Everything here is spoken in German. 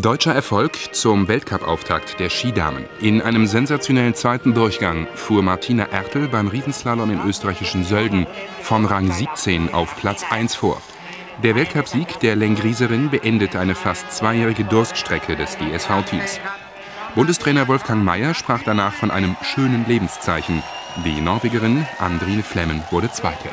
Deutscher Erfolg zum Weltcup-Auftakt der Skidamen. In einem sensationellen zweiten Durchgang fuhr Martina Ertel beim Riesenslalom in österreichischen Sölden von Rang 17 auf Platz 1 vor. Der Weltcupsieg der Lengrieserin beendet eine fast zweijährige Durststrecke des DSV-Teams. Bundestrainer Wolfgang Mayer sprach danach von einem schönen Lebenszeichen. Die Norwegerin Andrine Flemmen wurde Zweite.